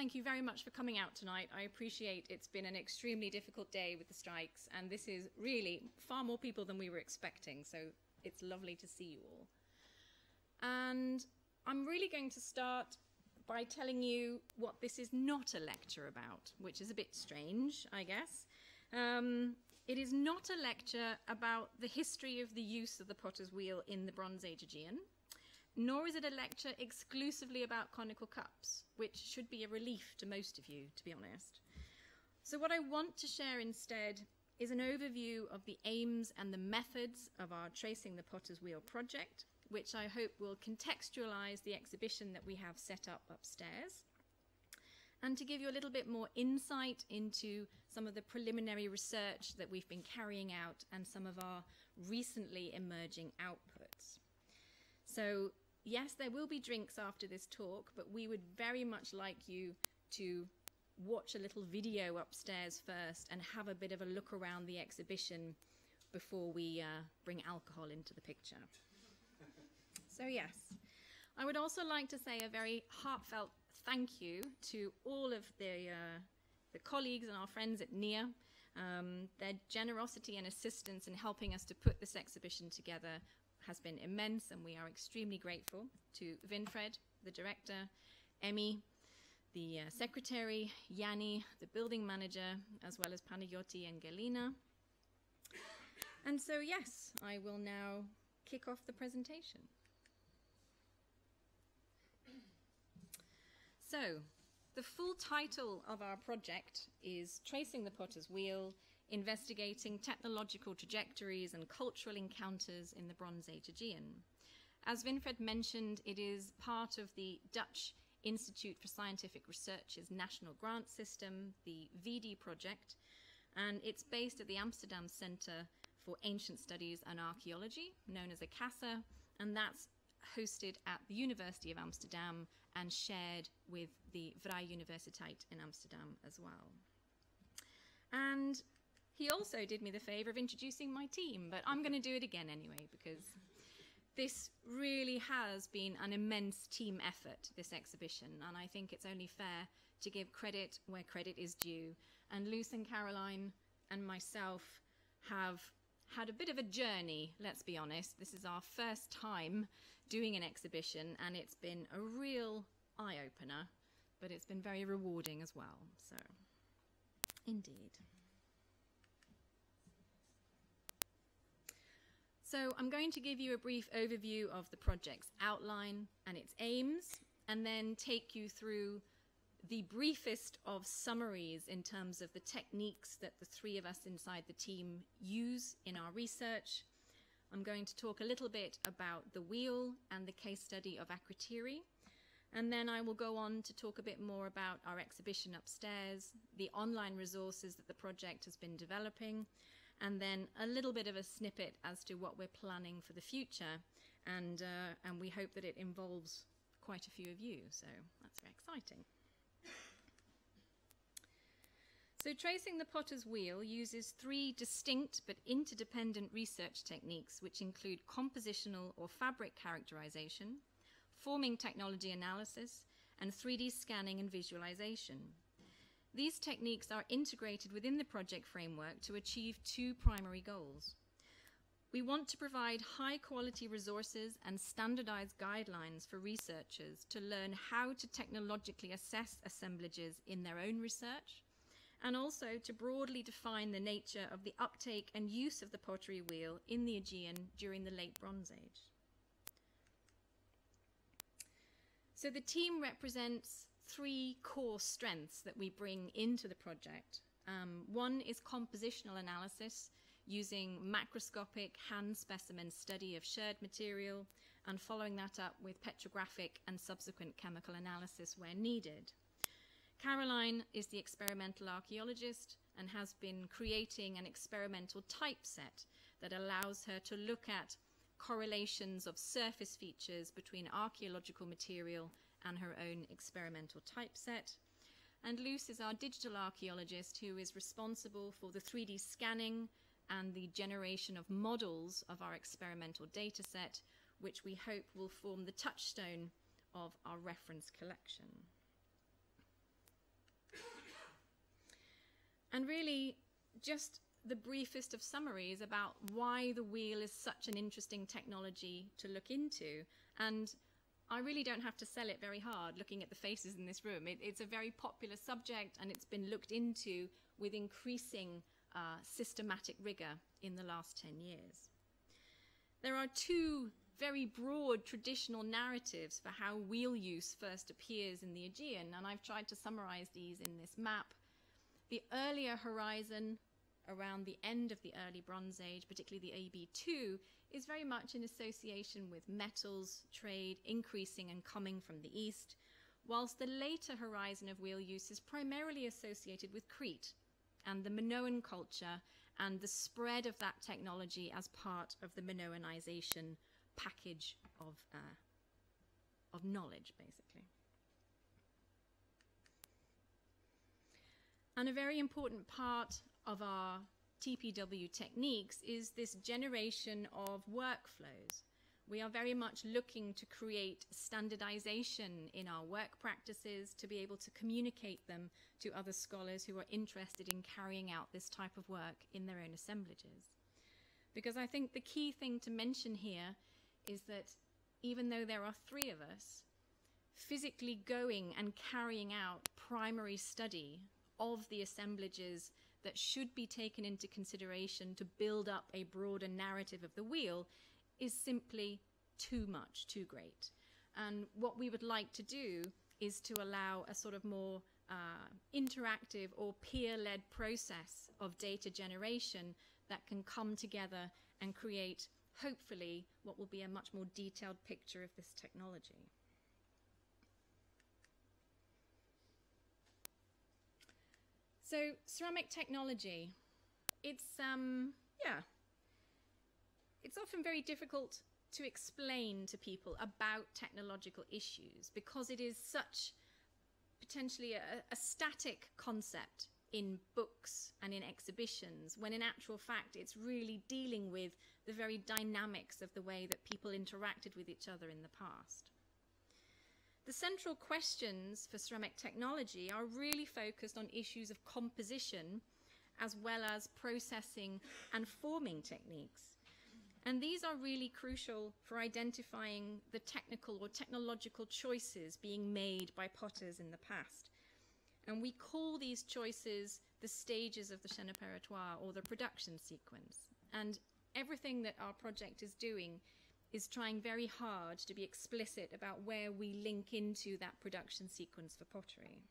thank you very much for coming out tonight. I appreciate it's been an extremely difficult day with the strikes, and this is really far more people than we were expecting, so it's lovely to see you all. And I'm really going to start by telling you what this is not a lecture about, which is a bit strange, I guess. Um, it is not a lecture about the history of the use of the potter's wheel in the Bronze Age Aegean, nor is it a lecture exclusively about conical cups, which should be a relief to most of you, to be honest. So, what I want to share instead is an overview of the aims and the methods of our Tracing the Potter's Wheel project, which I hope will contextualize the exhibition that we have set up upstairs, and to give you a little bit more insight into some of the preliminary research that we've been carrying out and some of our recently emerging outputs. So, yes, there will be drinks after this talk, but we would very much like you to watch a little video upstairs first and have a bit of a look around the exhibition before we uh, bring alcohol into the picture. So, yes, I would also like to say a very heartfelt thank you to all of the, uh, the colleagues and our friends at NIA. Um, their generosity and assistance in helping us to put this exhibition together has been immense, and we are extremely grateful to Winfred, the director, Emmy, the uh, secretary, Yanni, the building manager, as well as Panayoti and Galina. And so, yes, I will now kick off the presentation. So, the full title of our project is Tracing the Potter's Wheel Investigating Technological Trajectories and Cultural Encounters in the Bronze Age Aegean. As Winfred mentioned, it is part of the Dutch Institute for Scientific Research's national grant system, the Vidi project, and it's based at the Amsterdam Center for Ancient Studies and Archaeology, known as ACASA, and that's hosted at the University of Amsterdam and shared with the Vrije Universiteit in Amsterdam as well. And he also did me the favor of introducing my team, but I'm going to do it again anyway because this really has been an immense team effort, this exhibition, and I think it's only fair to give credit where credit is due. And Loes and Caroline and myself have had a bit of a journey, let's be honest. This is our first time doing an exhibition, and it's been a real eye opener, but it's been very rewarding as well. So, indeed. So, I'm going to give you a brief overview of the project's outline and its aims, and then take you through the briefest of summaries in terms of the techniques that the three of us inside the team use in our research. I'm going to talk a little bit about the wheel and the case study of Akrotiri. And then I will go on to talk a bit more about our exhibition upstairs, the online resources that the project has been developing, and then a little bit of a snippet as to what we're planning for the future. And, uh, and we hope that it involves quite a few of you, so that's very exciting. So, tracing the potter's wheel uses three distinct but interdependent research techniques, which include compositional or fabric characterization, forming technology analysis, and 3D scanning and visualization. These techniques are integrated within the project framework to achieve two primary goals. We want to provide high quality resources and standardized guidelines for researchers to learn how to technologically assess assemblages in their own research and also to broadly define the nature of the uptake and use of the pottery wheel in the Aegean during the late Bronze Age. So the team represents three core strengths that we bring into the project. Um, one is compositional analysis using macroscopic hand specimen study of sherd material and following that up with petrographic and subsequent chemical analysis where needed. Caroline is the experimental archaeologist and has been creating an experimental typeset that allows her to look at correlations of surface features between archaeological material and her own experimental typeset. And Loes is our digital archaeologist who is responsible for the 3D scanning and the generation of models of our experimental dataset, which we hope will form the touchstone of our reference collection. And really, just the briefest of summaries about why the wheel is such an interesting technology to look into. And I really don't have to sell it very hard looking at the faces in this room. It, it's a very popular subject and it's been looked into with increasing uh, systematic rigor in the last 10 years. There are two very broad traditional narratives for how wheel use first appears in the Aegean, and I've tried to summarize these in this map. The earlier horizon around the end of the early Bronze Age, particularly the EB2, is very much in association with metals trade increasing and coming from the east, whilst the later horizon of wheel use is primarily associated with Crete and the Minoan culture and the spread of that technology as part of the Minoanization package of, uh, of knowledge, basically. And a very important part of our TPW techniques is this generation of workflows. We are very much looking to create standardization in our work practices to be able to communicate them to other scholars who are interested in carrying out this type of work in their own assemblages. Because I think the key thing to mention here is that even though there are three of us, physically going and carrying out primary study of the assemblages that should be taken into consideration to build up a broader narrative of the wheel is simply too much, too great. And what we would like to do is to allow a sort of more uh, interactive or peer led process of data generation that can come together and create, hopefully, what will be a much more detailed picture of this technology. So ceramic technology, it's um, yeah, it's often very difficult to explain to people about technological issues because it is such potentially a, a static concept in books and in exhibitions, when in actual fact it's really dealing with the very dynamics of the way that people interacted with each other in the past. The central questions for ceramic technology are really focused on issues of composition as well as processing and forming techniques. And these are really crucial for identifying the technical or technological choices being made by potters in the past. And we call these choices the stages of the chaîne opératoire or the production sequence. And everything that our project is doing is trying very hard to be explicit about where we link into that production sequence for pottery.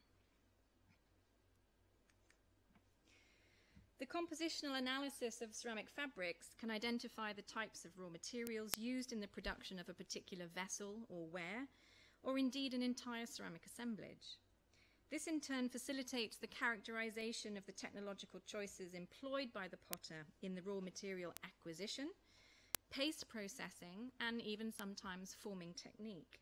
The compositional analysis of ceramic fabrics can identify the types of raw materials used in the production of a particular vessel or ware, or indeed an entire ceramic assemblage. This in turn facilitates the characterization of the technological choices employed by the potter in the raw material acquisition, paste processing, and even sometimes forming technique.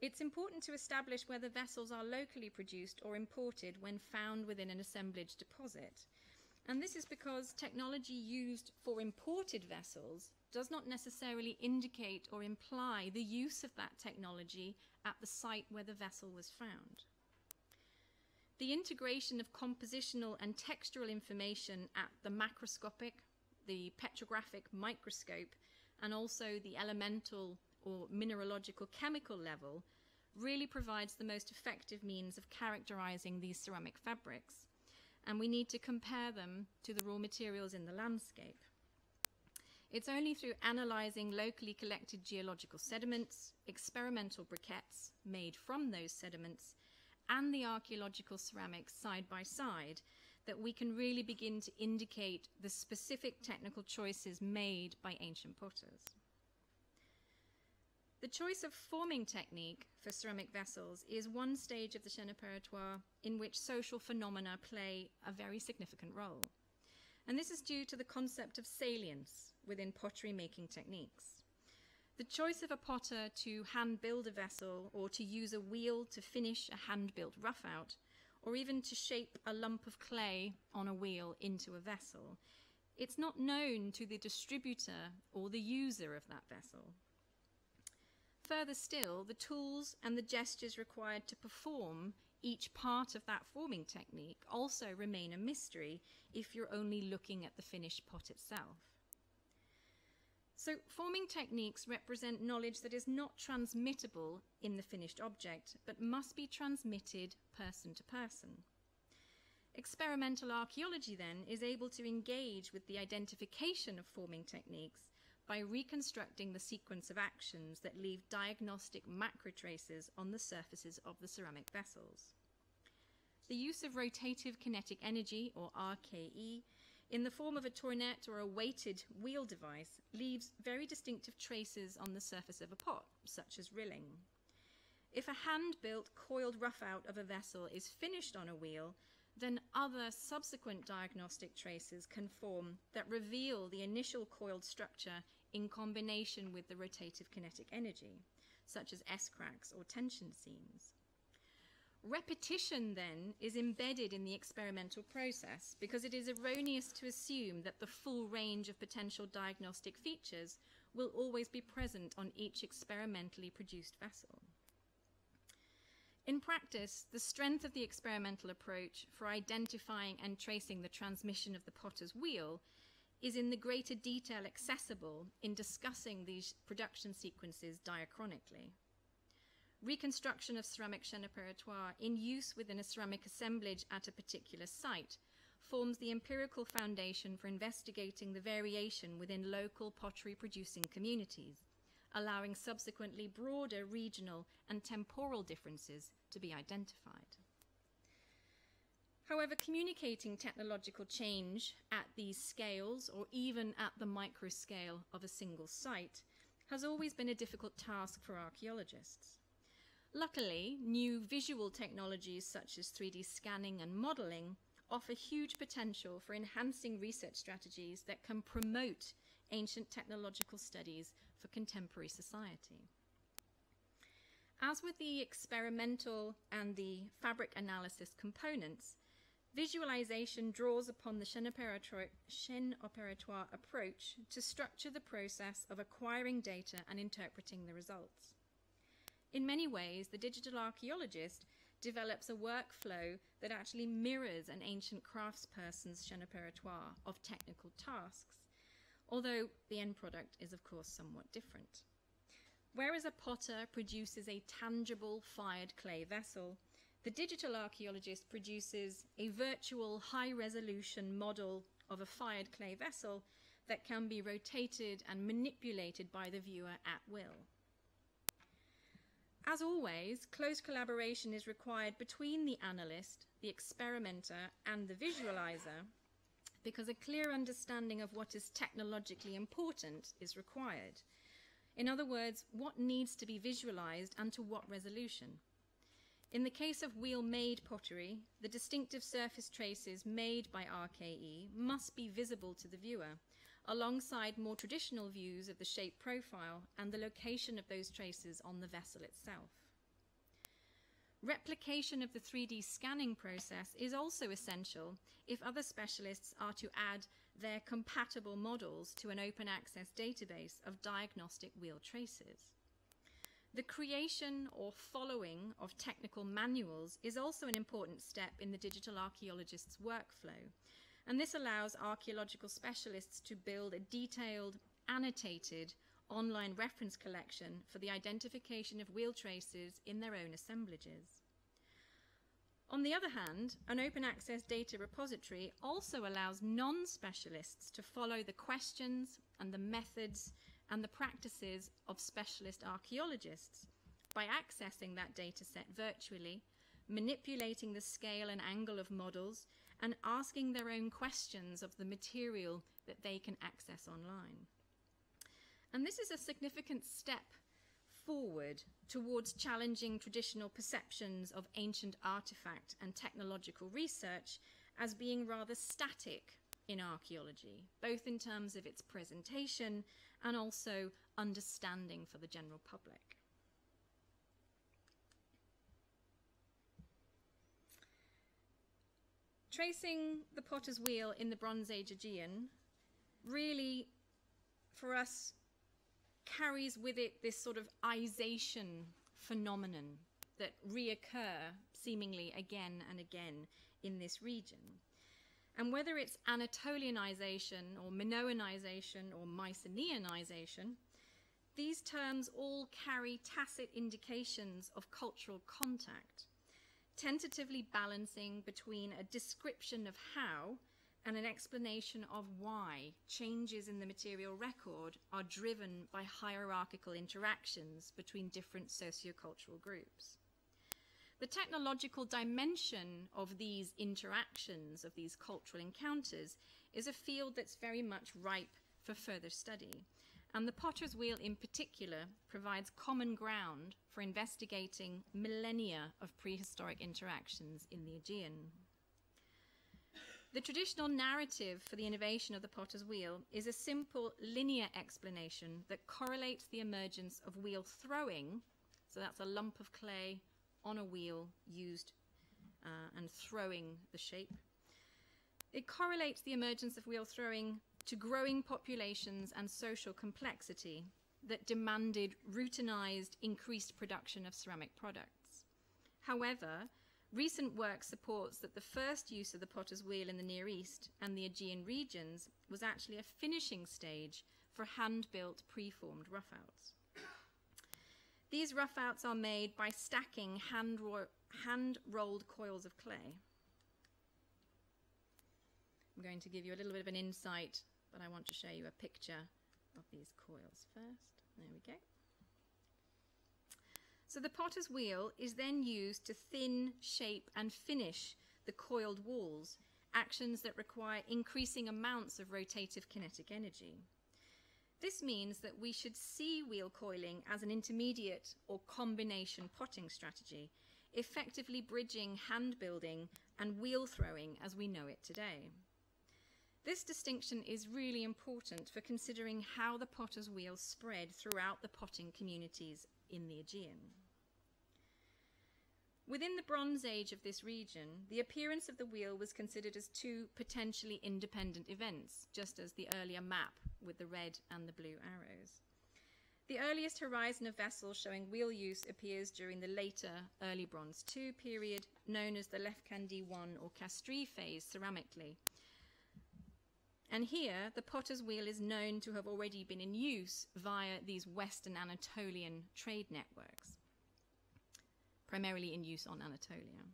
It's important to establish whether vessels are locally produced or imported when found within an assemblage deposit. And this is because technology used for imported vessels does not necessarily indicate or imply the use of that technology at the site where the vessel was found. The integration of compositional and textural information at the macroscopic, the petrographic microscope, and also the elemental or mineralogical chemical level really provides the most effective means of characterizing these ceramic fabrics and we need to compare them to the raw materials in the landscape. It's only through analysing locally collected geological sediments, experimental briquettes made from those sediments, and the archaeological ceramics side by side that we can really begin to indicate the specific technical choices made by ancient potters. The choice of forming technique for ceramic vessels is one stage of the chaîne opératoire in which social phenomena play a very significant role. And this is due to the concept of salience within pottery making techniques. The choice of a potter to hand build a vessel or to use a wheel to finish a hand built rough out, or even to shape a lump of clay on a wheel into a vessel, it's not known to the distributor or the user of that vessel. Further still, the tools and the gestures required to perform each part of that forming technique also remain a mystery if you're only looking at the finished pot itself. So, forming techniques represent knowledge that is not transmittable in the finished object, but must be transmitted person to person. Experimental archaeology, then, is able to engage with the identification of forming techniques by reconstructing the sequence of actions that leave diagnostic macro traces on the surfaces of the ceramic vessels. The use of rotative kinetic energy, or RKE, in the form of a tournette or a weighted wheel device leaves very distinctive traces on the surface of a pot, such as rilling. If a hand built coiled rough out of a vessel is finished on a wheel, then other subsequent diagnostic traces can form that reveal the initial coiled structure in combination with the rotative kinetic energy, such as S cracks or tension seams. Repetition, then, is embedded in the experimental process because it is erroneous to assume that the full range of potential diagnostic features will always be present on each experimentally produced vessel. In practice, the strength of the experimental approach for identifying and tracing the transmission of the potter's wheel is in the greater detail accessible in discussing these production sequences diachronically. Reconstruction of ceramic chaîne opératoire in use within a ceramic assemblage at a particular site forms the empirical foundation for investigating the variation within local pottery producing communities allowing subsequently broader regional and temporal differences to be identified. However, communicating technological change at these scales, or even at the micro scale of a single site, has always been a difficult task for archaeologists. Luckily, new visual technologies such as 3D scanning and modeling offer huge potential for enhancing research strategies that can promote ancient technological studies for contemporary society. As with the experimental and the fabric analysis components, visualization draws upon the chaîne opératoire, approach to structure the process of acquiring data and interpreting the results. In many ways, the digital archaeologist develops a workflow that actually mirrors an ancient craftsperson's chaîne opératoire of technical tasks although the end product is, of course, somewhat different. Whereas a potter produces a tangible fired clay vessel, the digital archaeologist produces a virtual high resolution model of a fired clay vessel that can be rotated and manipulated by the viewer at will. As always, close collaboration is required between the analyst, the experimenter, and the visualizer because a clear understanding of what is technologically important is required. In other words, what needs to be visualized and to what resolution. In the case of wheel-made pottery, the distinctive surface traces made by RKE must be visible to the viewer, alongside more traditional views of the shape profile and the location of those traces on the vessel itself. Replication of the 3D scanning process is also essential if other specialists are to add their compatible models to an open access database of diagnostic wheel traces. The creation or following of technical manuals is also an important step in the digital archaeologist's workflow, and this allows archaeological specialists to build a detailed, annotated online reference collection for the identification of wheel traces in their own assemblages. On the other hand, an open access data repository also allows non-specialists to follow the questions and the methods and the practices of specialist archaeologists by accessing that data set virtually, manipulating the scale and angle of models, and asking their own questions of the material that they can access online. And this is a significant step forward towards challenging traditional perceptions of ancient artifact and technological research as being rather static in archaeology, both in terms of its presentation and also understanding for the general public. Tracing the potter's wheel in the Bronze Age Aegean really, for us, carries with it this sort of ization phenomenon that reoccur seemingly again and again in this region. And whether it's Anatolianization or Minoanization or Mycenaeanization, these terms all carry tacit indications of cultural contact, tentatively balancing between a description of how and an explanation of why changes in the material record are driven by hierarchical interactions between different sociocultural groups. The technological dimension of these interactions, of these cultural encounters, is a field that's very much ripe for further study. And the Potter's Wheel, in particular, provides common ground for investigating millennia of prehistoric interactions in the Aegean. The traditional narrative for the innovation of the potter's wheel is a simple linear explanation that correlates the emergence of wheel throwing, so that's a lump of clay on a wheel used uh, and throwing the shape. It correlates the emergence of wheel throwing to growing populations and social complexity that demanded routinized increased production of ceramic products. However, recent work supports that the first use of the potter's wheel in the Near East and the Aegean regions was actually a finishing stage for hand built preformed roughouts. These roughouts are made by stacking hand, ro- hand rolled coils of clay. I'm going to give you a little bit of an insight, but I want to show you a picture of these coils first. There we go. So the potter's wheel is then used to thin, shape, and finish the coiled walls, actions that require increasing amounts of rotative kinetic energy. This means that we should see wheel coiling as an intermediate or combination potting strategy, effectively bridging hand building and wheel throwing as we know it today. This distinction is really important for considering how the potter's wheel spread throughout the potting communities in the Aegean. Within the Bronze Age of this region, the appearance of the wheel was considered as two potentially independent events, just as the earlier map with the red and the blue arrows. The earliest horizon of vessels showing wheel use appears during the later Early Bronze II period, known as the Lefkandi I or Castries phase ceramically. And here, the potter's wheel is known to have already been in use via these Western Anatolian trade networks, primarily in use on Anatolia.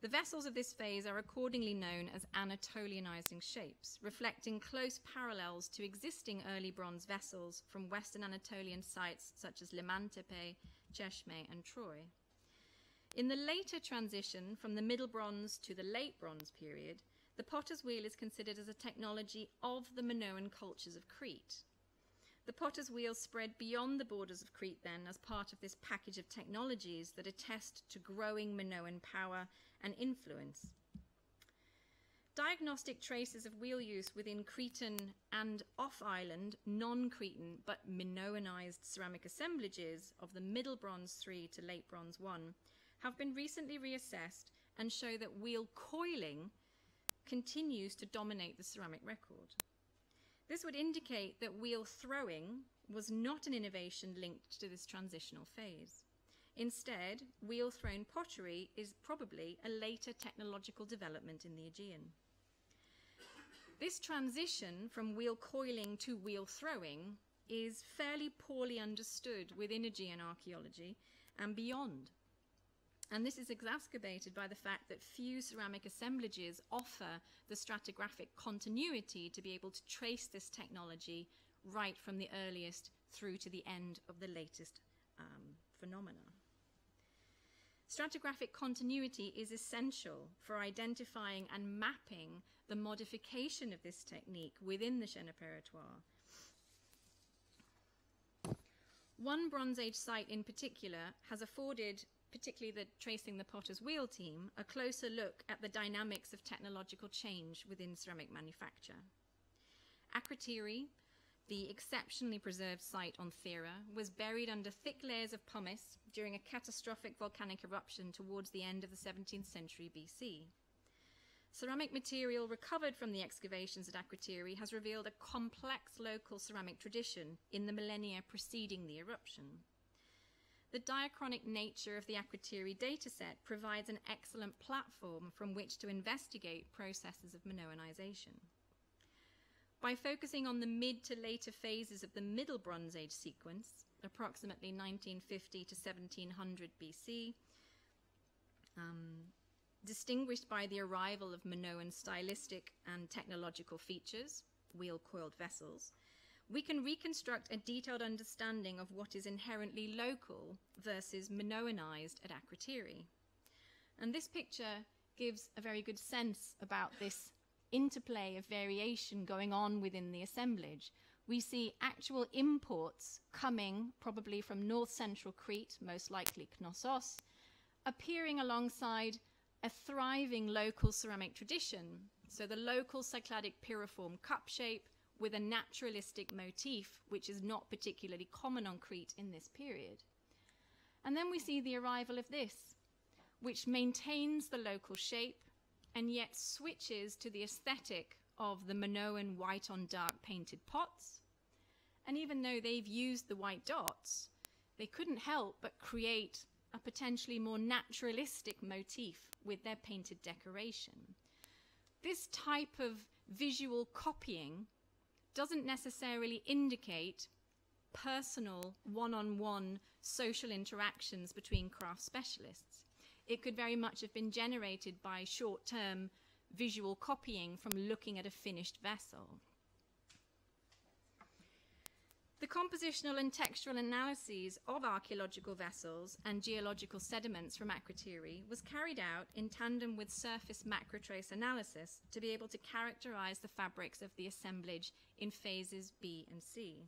The vessels of this phase are accordingly known as Anatolianizing shapes, reflecting close parallels to existing early bronze vessels from Western Anatolian sites such as Limantepe, Cheshme, and Troy. In the later transition from the Middle Bronze to the Late Bronze period, the potter's wheel is considered as a technology of the Minoan cultures of Crete. The potter's wheel spread beyond the borders of Crete then as part of this package of technologies that attest to growing Minoan power and influence. Diagnostic traces of wheel use within Cretan and off island, non Cretan but Minoanized ceramic assemblages of the Middle Bronze III to Late Bronze I have been recently reassessed and show that wheel coiling continues to dominate the ceramic record. This would indicate that wheel throwing was not an innovation linked to this transitional phase. Instead, wheel thrown pottery is probably a later technological development in the Aegean. This transition from wheel coiling to wheel throwing is fairly poorly understood within Aegean archaeology and beyond. And this is exacerbated by the fact that few ceramic assemblages offer the stratigraphic continuity to be able to trace this technology right from the earliest through to the end of the latest um, phenomena. Stratigraphic continuity is essential for identifying and mapping the modification of this technique within the opératoire. One Bronze Age site in particular has afforded, particularly the Tracing the Potter's Wheel team, a closer look at the dynamics of technological change within ceramic manufacture. Akrotiri, the exceptionally preserved site on Thera was buried under thick layers of pumice during a catastrophic volcanic eruption towards the end of the 17th century BC. Ceramic material recovered from the excavations at Akrotiri has revealed a complex local ceramic tradition in the millennia preceding the eruption. The diachronic nature of the Akrotiri dataset provides an excellent platform from which to investigate processes of Minoanization. By focusing on the mid to later phases of the Middle Bronze Age sequence, approximately 1950 to 1700 BC, um, distinguished by the arrival of Minoan stylistic and technological features, wheel coiled vessels, we can reconstruct a detailed understanding of what is inherently local versus Minoanized at Akrotiri. And this picture gives a very good sense about this interplay of variation going on within the assemblage. We see actual imports coming probably from north central Crete, most likely Knossos, appearing alongside a thriving local ceramic tradition. So the local cycladic piriform cup shape with a naturalistic motif, which is not particularly common on Crete in this period. And then we see the arrival of this, which maintains the local shape and yet switches to the aesthetic of the Minoan white on dark painted pots. And even though they've used the white dots, they couldn't help but create a potentially more naturalistic motif with their painted decoration. This type of visual copying doesn't necessarily indicate personal one on one social interactions between craft specialists. It could very much have been generated by short term visual copying from looking at a finished vessel. The compositional and textual analyses of archaeological vessels and geological sediments from Akrotiri was carried out in tandem with surface macrotrace analysis to be able to characterize the fabrics of the assemblage in phases B and C.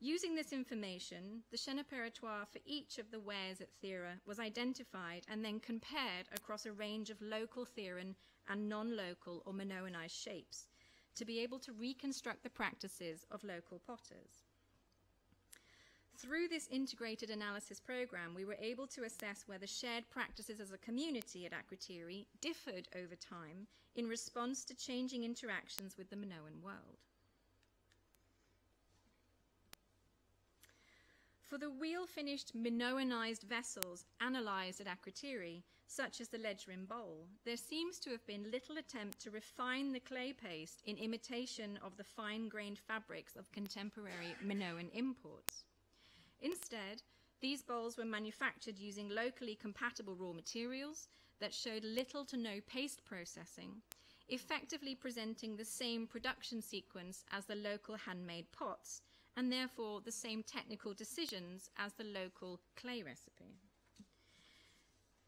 Using this information, the chaîne opératoire for each of the wares at Thera was identified and then compared across a range of local Theran and non-local or Minoanized shapes to be able to reconstruct the practices of local potters. Through this integrated analysis program, we were able to assess whether shared practices as a community at Akrotiri differed over time in response to changing interactions with the Minoan world. For the wheel finished Minoanized vessels analyzed at Akrotiri, such as the Ledge rim bowl, there seems to have been little attempt to refine the clay paste in imitation of the fine grained fabrics of contemporary Minoan imports. Instead, these bowls were manufactured using locally compatible raw materials that showed little to no paste processing, effectively presenting the same production sequence as the local handmade pots, and therefore the same technical decisions as the local clay recipe.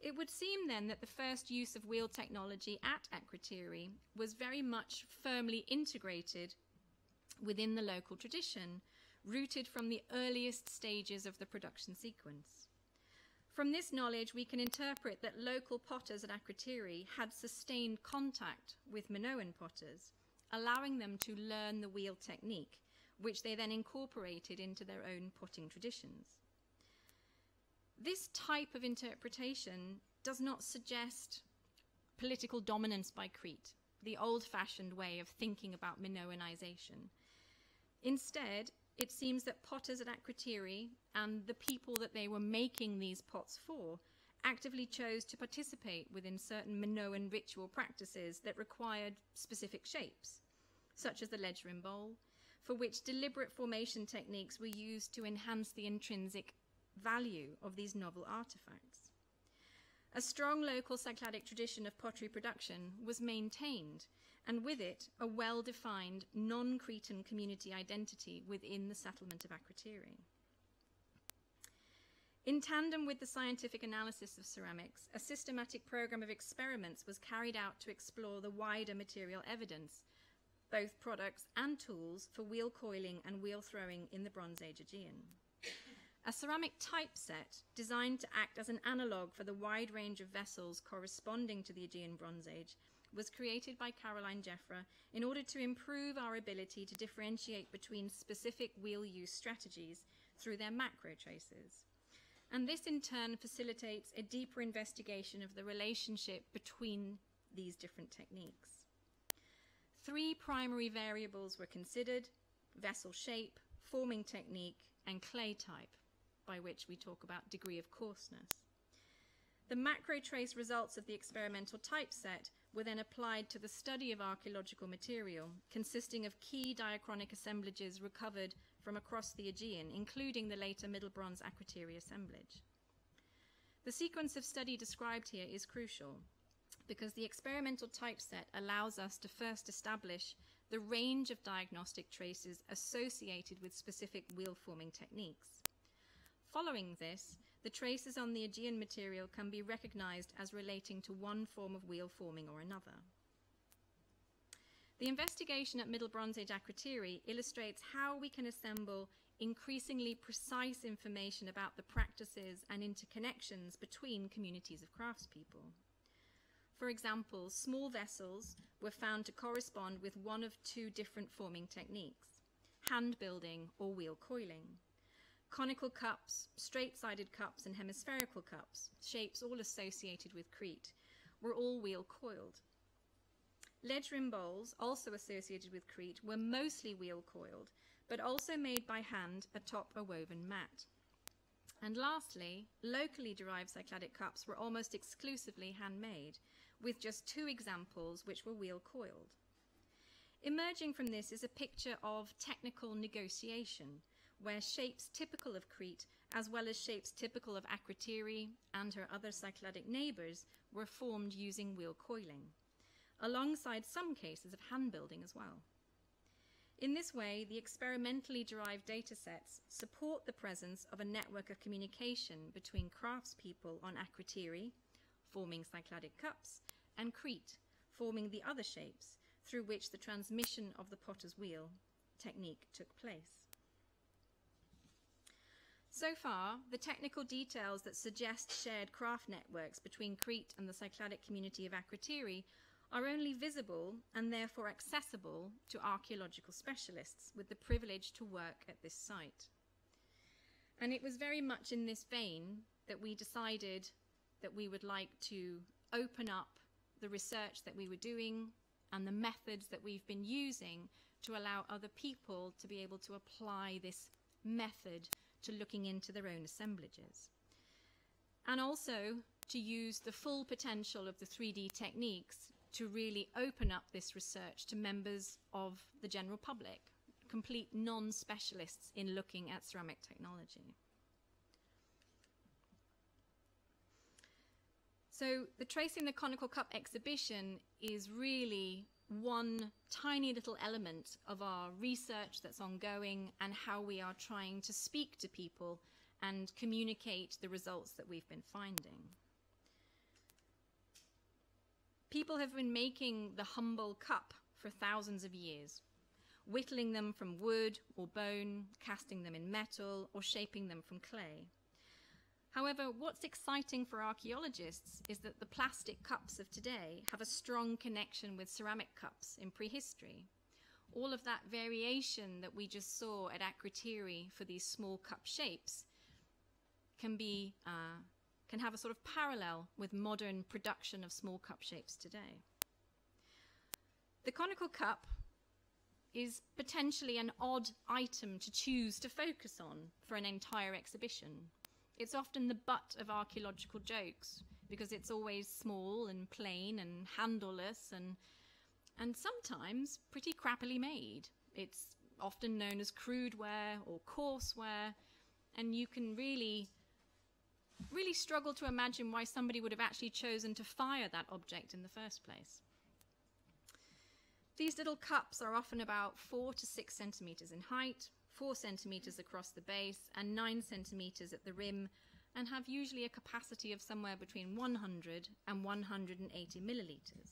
It would seem then that the first use of wheel technology at Akrotiri was very much firmly integrated within the local tradition, rooted from the earliest stages of the production sequence. From this knowledge, we can interpret that local potters at Akrotiri had sustained contact with Minoan potters, allowing them to learn the wheel technique, which they then incorporated into their own potting traditions. This type of interpretation does not suggest political dominance by Crete, the old fashioned way of thinking about Minoanization. Instead, it seems that potters at Akrotiri and the people that they were making these pots for actively chose to participate within certain Minoan ritual practices that required specific shapes, such as the Ledge rim bowl, for which deliberate formation techniques were used to enhance the intrinsic value of these novel artifacts. A strong local cycladic tradition of pottery production was maintained, and with it, a well defined non Cretan community identity within the settlement of Akrotiri. In tandem with the scientific analysis of ceramics, a systematic program of experiments was carried out to explore the wider material evidence, both products and tools, for wheel coiling and wheel throwing in the Bronze Age Aegean a ceramic typeset designed to act as an analogue for the wide range of vessels corresponding to the Aegean Bronze Age was created by Caroline Jeffra in order to improve our ability to differentiate between specific wheel use strategies through their macro traces. And this in turn facilitates a deeper investigation of the relationship between these different techniques. Three primary variables were considered vessel shape, forming technique, and clay type, by which we talk about degree of coarseness. The macro trace results of the experimental typeset were then applied to the study of archaeological material, consisting of key diachronic assemblages recovered from across the Aegean, including the later Middle Bronze Akrotiri assemblage. The sequence of study described here is crucial because the experimental typeset allows us to first establish the range of diagnostic traces associated with specific wheel forming techniques. Following this, the traces on the Aegean material can be recognized as relating to one form of wheel forming or another. The investigation at Middle Bronze Age Akrotiri illustrates how we can assemble increasingly precise information about the practices and interconnections between communities of craftspeople. For example, small vessels were found to correspond with one of two different forming techniques hand building or wheel coiling. Conical cups, straight sided cups, and hemispherical cups, shapes all associated with Crete, were all wheel coiled. Ledge rim bowls, also associated with Crete, were mostly wheel coiled, but also made by hand atop a woven mat. And lastly, locally derived Cycladic cups were almost exclusively handmade, with just two examples which were wheel coiled. Emerging from this is a picture of technical negotiation, where shapes typical of Crete, as well as shapes typical of Akrotiri and her other Cycladic neighbours, were formed using wheel coiling, alongside some cases of hand building as well. In this way, the experimentally derived data sets support the presence of a network of communication between craftspeople on Akrotiri, forming Cycladic cups, and Crete, forming the other shapes through which the transmission of the potter's wheel technique took place. So far, the technical details that suggest shared craft networks between Crete and the Cycladic community of Akrotiri are only visible and therefore accessible to archaeological specialists with the privilege to work at this site. And it was very much in this vein that we decided that we would like to open up the research that we were doing and the methods that we've been using to allow other people to be able to apply this method to looking into their own assemblages. And also to use the full potential of the 3D techniques to really open up this research to members of the general public, complete non specialists in looking at ceramic technology. So, the Tracing the Conical Cup exhibition is really one tiny little element of our research that's ongoing and how we are trying to speak to people and communicate the results that we've been finding. People have been making the humble cup for thousands of years, whittling them from wood or bone, casting them in metal, or shaping them from clay. However, what's exciting for archaeologists is that the plastic cups of today have a strong connection with ceramic cups in prehistory. All of that variation that we just saw at Akrotiri for these small cup shapes can be uh, can have a sort of parallel with modern production of small cup shapes today. The conical cup is potentially an odd item to choose to focus on for an entire exhibition it's often the butt of archaeological jokes because it's always small and plain and handleless and and sometimes pretty crappily made. It's often known as crude ware or coarse ware, and you can really really struggle to imagine why somebody would have actually chosen to fire that object in the first place. These little cups are often about four to six centimeters in height, 4 centimeters across the base and 9 centimeters at the rim and have usually a capacity of somewhere between 100 and 180 milliliters.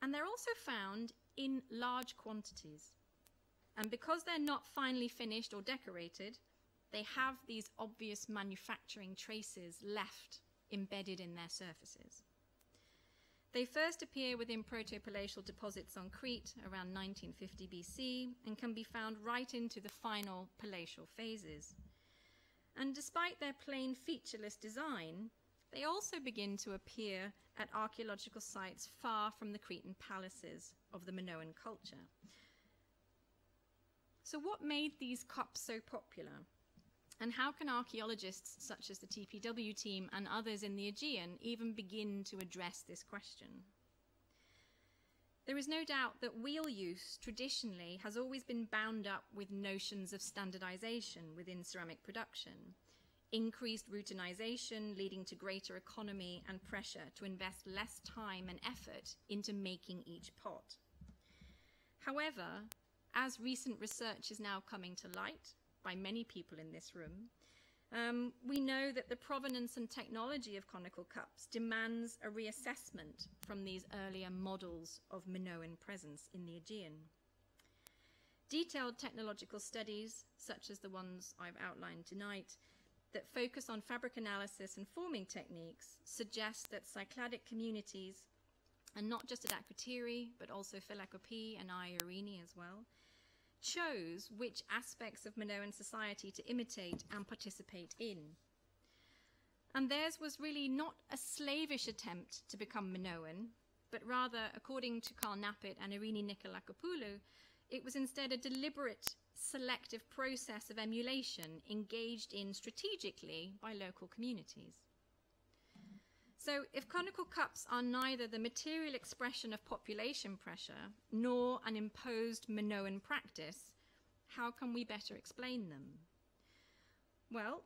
And they're also found in large quantities. And because they're not finely finished or decorated, they have these obvious manufacturing traces left embedded in their surfaces. They first appear within protopalatial deposits on Crete around 1950 BC and can be found right into the final palatial phases. And despite their plain featureless design, they also begin to appear at archaeological sites far from the Cretan palaces of the Minoan culture. So, what made these cups so popular? And how can archaeologists such as the TPW team and others in the Aegean even begin to address this question? There is no doubt that wheel use traditionally has always been bound up with notions of standardization within ceramic production, increased routinization leading to greater economy and pressure to invest less time and effort into making each pot. However, as recent research is now coming to light, by many people in this room, um, we know that the provenance and technology of conical cups demands a reassessment from these earlier models of Minoan presence in the Aegean. Detailed technological studies, such as the ones I've outlined tonight, that focus on fabric analysis and forming techniques, suggest that Cycladic communities, and not just at Akrotiri, but also Phylakopi and Ayia Irini as well, chose which aspects of Minoan society to imitate and participate in. And theirs was really not a slavish attempt to become Minoan, but rather, according to Carl Knappett and Irini Nikolakopoulou, it was instead a deliberate, selective process of emulation engaged in strategically by local communities. So, if conical cups are neither the material expression of population pressure nor an imposed Minoan practice, how can we better explain them? Well,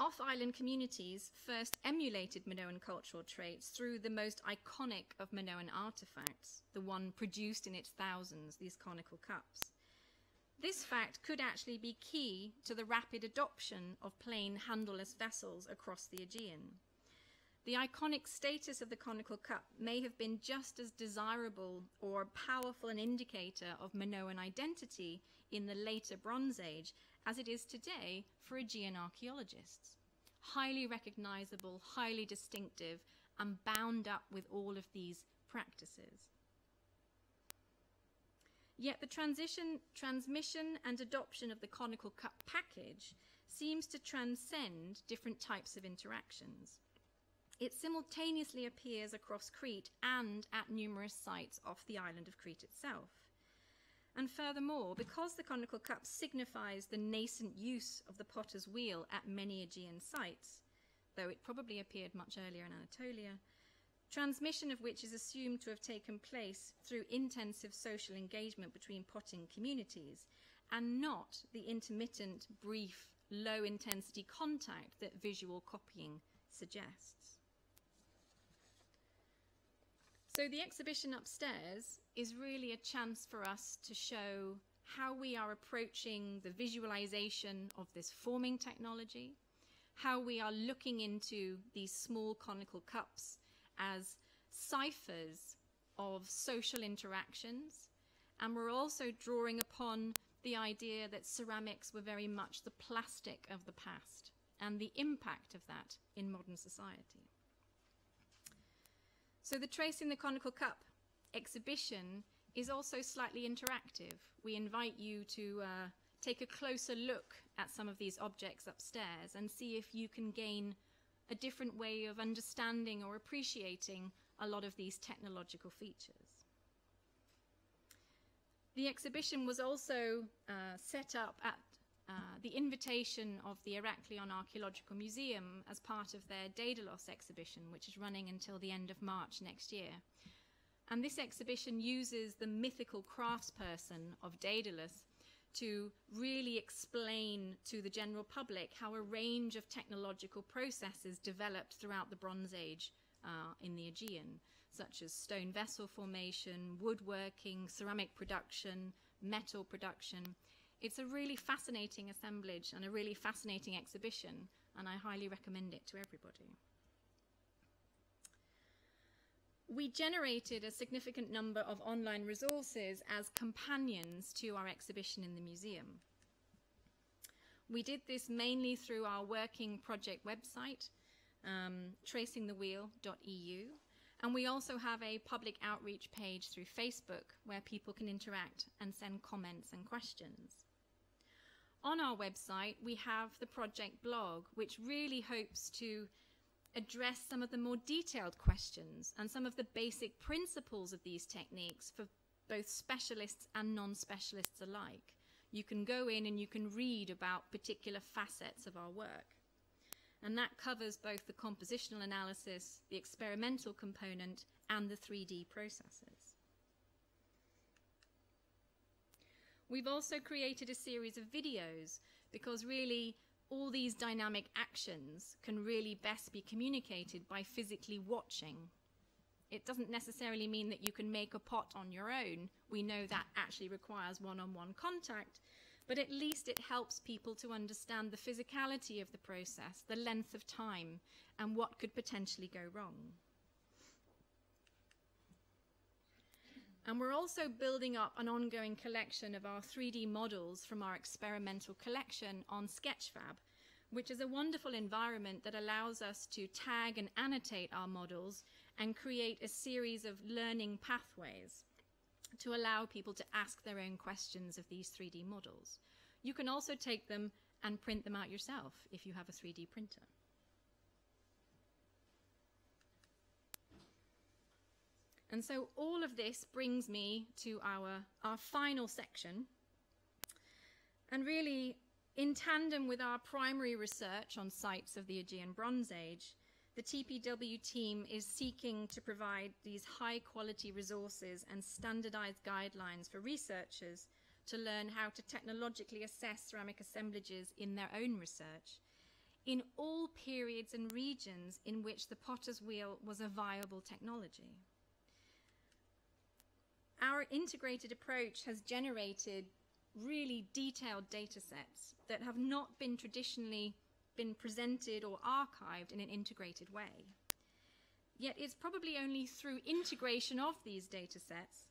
off island communities first emulated Minoan cultural traits through the most iconic of Minoan artifacts, the one produced in its thousands, these conical cups. This fact could actually be key to the rapid adoption of plain handleless vessels across the Aegean. The iconic status of the conical cup may have been just as desirable or powerful an indicator of Minoan identity in the later Bronze Age as it is today for Aegean archaeologists. Highly recognizable, highly distinctive, and bound up with all of these practices. Yet the transition, transmission and adoption of the conical cup package seems to transcend different types of interactions. It simultaneously appears across Crete and at numerous sites off the island of Crete itself. And furthermore, because the conical cup signifies the nascent use of the potter's wheel at many Aegean sites, though it probably appeared much earlier in Anatolia, transmission of which is assumed to have taken place through intensive social engagement between potting communities, and not the intermittent, brief, low intensity contact that visual copying suggests. So the exhibition upstairs is really a chance for us to show how we are approaching the visualization of this forming technology, how we are looking into these small conical cups as ciphers of social interactions, and we're also drawing upon the idea that ceramics were very much the plastic of the past and the impact of that in modern society. So the Tracing the Conical Cup exhibition is also slightly interactive. We invite you to uh, take a closer look at some of these objects upstairs and see if you can gain a different way of understanding or appreciating a lot of these technological features. The exhibition was also uh, set up at uh, the invitation of the Heraklion Archaeological Museum as part of their Daedalus exhibition, which is running until the end of March next year. And this exhibition uses the mythical craftsperson of Daedalus to really explain to the general public how a range of technological processes developed throughout the Bronze Age uh, in the Aegean, such as stone vessel formation, woodworking, ceramic production, metal production, it's a really fascinating assemblage and a really fascinating exhibition, and I highly recommend it to everybody. We generated a significant number of online resources as companions to our exhibition in the museum. We did this mainly through our working project website, um, tracingthewheel.eu, and we also have a public outreach page through Facebook where people can interact and send comments and questions. On our website, we have the project blog, which really hopes to address some of the more detailed questions and some of the basic principles of these techniques for both specialists and non-specialists alike. You can go in and you can read about particular facets of our work. And that covers both the compositional analysis, the experimental component, and the 3D processes. We've also created a series of videos because really all these dynamic actions can really best be communicated by physically watching. It doesn't necessarily mean that you can make a pot on your own. We know that actually requires one on one contact, but at least it helps people to understand the physicality of the process, the length of time, and what could potentially go wrong. And we're also building up an ongoing collection of our 3D models from our experimental collection on Sketchfab, which is a wonderful environment that allows us to tag and annotate our models and create a series of learning pathways to allow people to ask their own questions of these 3D models. You can also take them and print them out yourself if you have a 3D printer. And so all of this brings me to our, our final section. And really, in tandem with our primary research on sites of the Aegean Bronze Age, the TPW team is seeking to provide these high quality resources and standardized guidelines for researchers to learn how to technologically assess ceramic assemblages in their own research in all periods and regions in which the potter's wheel was a viable technology. Our integrated approach has generated really detailed data sets that have not been traditionally been presented or archived in an integrated way. Yet it's probably only through integration of these data sets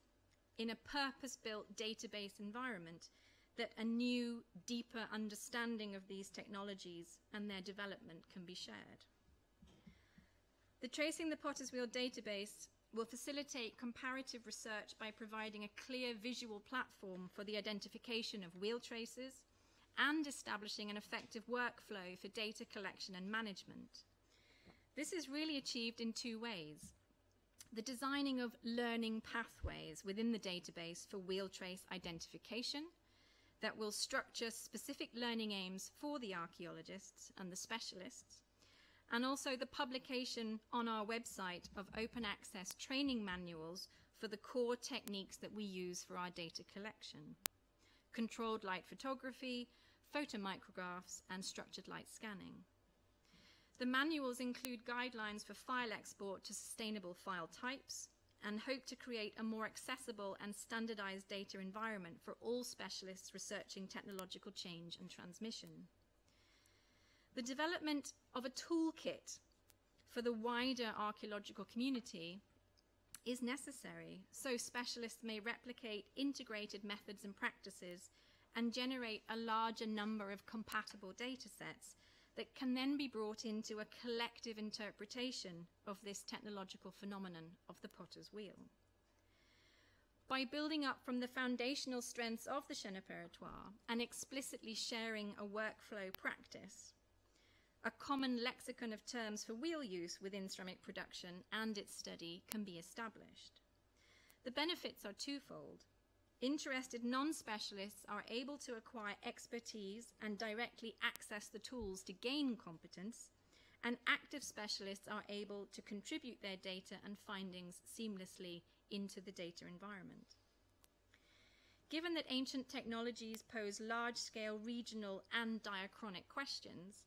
in a purpose-built database environment that a new, deeper understanding of these technologies and their development can be shared. The Tracing the Potter's Wheel database will facilitate comparative research by providing a clear visual platform for the identification of wheel traces and establishing an effective workflow for data collection and management. This is really achieved in two ways. The designing of learning pathways within the database for wheel trace identification that will structure specific learning aims for the archaeologists and the specialists, and also the publication on our website of open access training manuals for the core techniques that we use for our data collection. Controlled light photography, photomicrographs, and structured light scanning. The manuals include guidelines for file export to sustainable file types and hope to create a more accessible and standardized data environment for all specialists researching technological change and transmission the development of a toolkit for the wider archaeological community is necessary so specialists may replicate integrated methods and practices and generate a larger number of compatible data sets that can then be brought into a collective interpretation of this technological phenomenon of the potter's wheel. By building up from the foundational strengths of the Chaîne opératoire and explicitly sharing a workflow practice, a common lexicon of terms for wheel use within ceramic production and its study can be established. The benefits are twofold. Interested non-specialists are able to acquire expertise and directly access the tools to gain competence, and active specialists are able to contribute their data and findings seamlessly into the data environment. Given that ancient technologies pose large-scale regional and diachronic questions,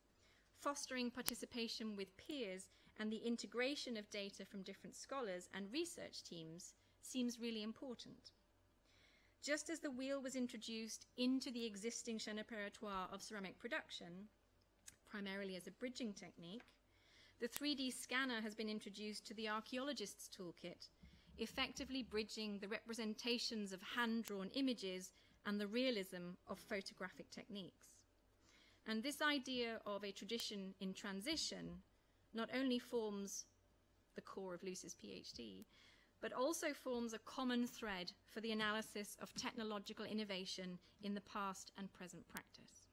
fostering participation with peers and the integration of data from different scholars and research teams seems really important. Just as the wheel was introduced into the existing chaîne opératoire of ceramic production, primarily as a bridging technique, the 3D scanner has been introduced to the archaeologist's toolkit, effectively bridging the representations of hand-drawn images and the realism of photographic techniques. And this idea of a tradition in transition not only forms the core of Loes's PhD, but also forms a common thread for the analysis of technological innovation in the past and present practice.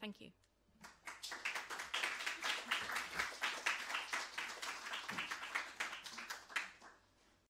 Thank you.